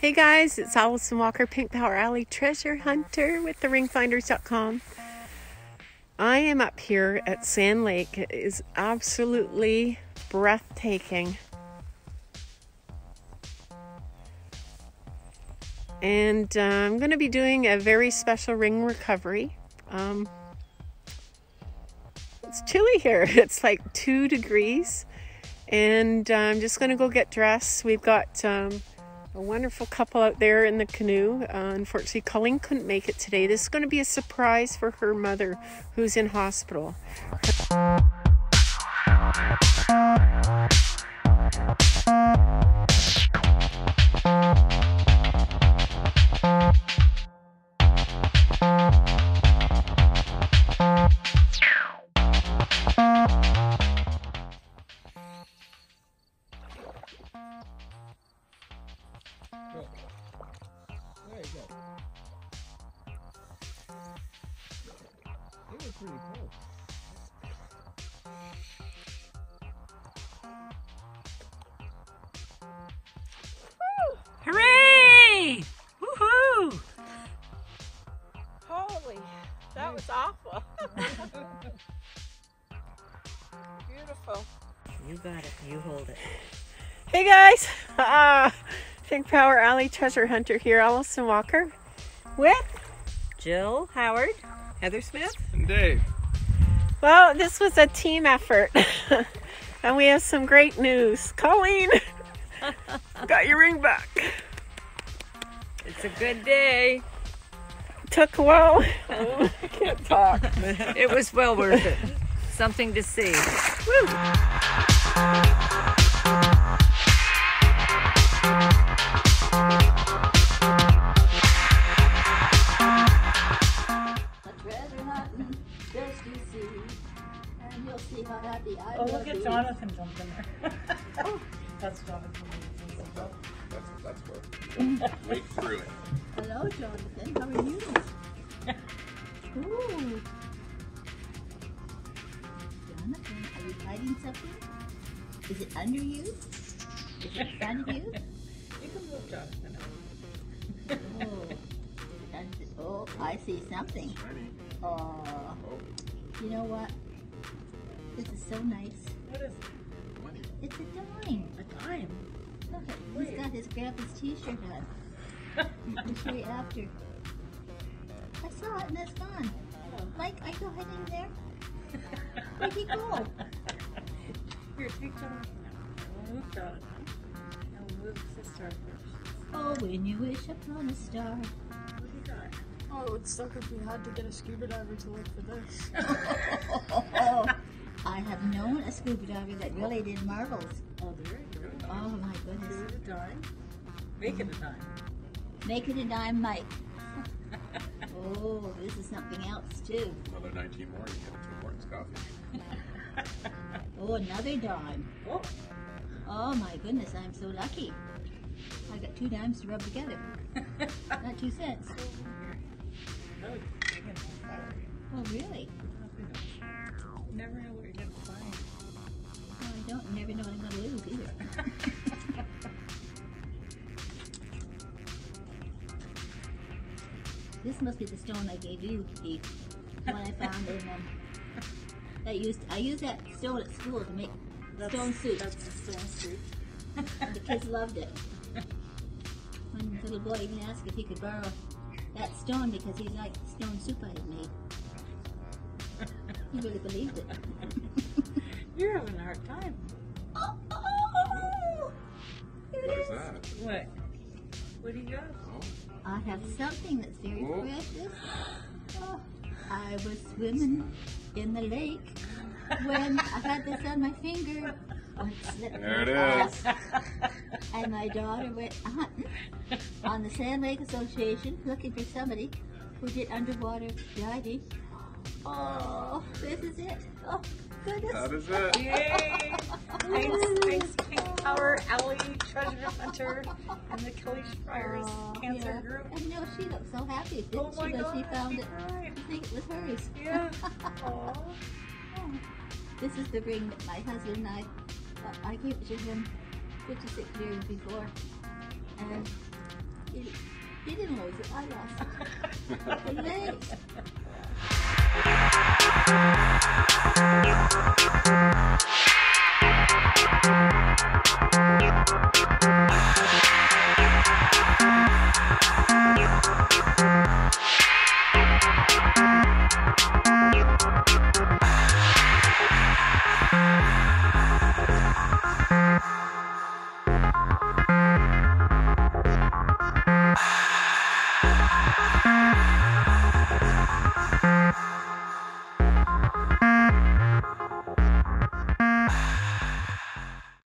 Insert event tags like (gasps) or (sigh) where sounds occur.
Hey guys, it's Allison Walker, Pink Power Ally treasure hunter with the ringfinders.com. I am up here at Sand Lake. It is absolutely breathtaking. And uh, I'm going to be doing a very special ring recovery. Um, it's chilly here. (laughs) It's like two degrees. And uh, I'm just going to go get dressed. We've got um, a wonderful couple out there in the canoe. Uh, unfortunately, Colleen couldn't make it today. This is going to be a surprise for her mother who's in hospital. There you go. They were pretty close. Hooray! Woohoo! Holy, that was awful. (laughs) Beautiful. You got it. You hold it. Hey guys, (laughs) uh, Pink Power Ally treasure hunter here, Allison Walker, with Jill Howard, Heather Smith. And Dave. Well, this was a team effort. (laughs) and we have some great news. Colleen, (laughs) got your ring back. It's a good day. Took a (laughs) while. Oh, I can't talk. It was well worth it. Something to see. Happy I Oh, will look be. at Jonathan jumped in there. (laughs) Oh. That's Jonathan. That's, that's where. (laughs) Wait through it. Hello, Jonathan. How are you? Ooh. Jonathan, are you hiding something? Is it under you? Is it in front of you? (laughs) You can move Jonathan out. Oh. Is it under- Oh, I see something. Oh, Oh, you know what? This is so nice. What is it? money. It's a dime. A dime. Look, he's got his grandpa's t-shirt on. (laughs) I'll after. I saw it and it's gone. Oh. Mike, I go ahead in there. Where'd he go? (laughs) Here, take Jonathan out. We'll move Jonathan. And we'll move sister first. Oh, when you wish upon a star. What do you got? Oh, it would suck if we had to get a scuba diver to look for this. (laughs) I have known a scuba diver that really did marvels. Oh, there you go. Oh my Give goodness. it a dime. Make it a dime. Make it a dime, Mike. (laughs) Oh, this is something else too. Another 19 more, you get Tim Hortons coffee. Oh, another dime. Oh, Oh my goodness, I'm so lucky. I got two dimes to rub together. (laughs) Not two cents. that was big and fire. Oh, really? Who knows? You never know what you're going to find. No, I don't never know what I'm going to lose either. (laughs) this must be the stone I gave you, Keith. When I found in um, that used I used that stone at school to make stone soup. That's the stone soup. And the kids loved it. One little boy even asked if he could borrow that stone because he liked the stone soup I had made. He really believed it. (laughs) You're having a hard time. oh, oh, oh, oh. here What it is that? What? What do you got? Oh, I have something that's very Oh. precious. Oh, (gasps) I was swimming in the lake when I had this on my finger. There it off, is. (laughs) And my daughter went hunting on the Sand Lake Association looking for somebody who did underwater diving. Oh, this this is it. Oh, goodness. That is it. Yay! Thanks, thanks, Pink Power, Ally, Treasure Hunter, and the Kelly Shires Oh, Cancer yeah. Group. And you know, she looked so happy, didn't Oh my she, when God, she found she it? cried. I think it was hers. Yeah. (laughs) Oh. This is the ring that my husband and I, uh, I gave it to him 56 years before. And he, he didn't lose it, I lost it. (laughs) Thanks. Thank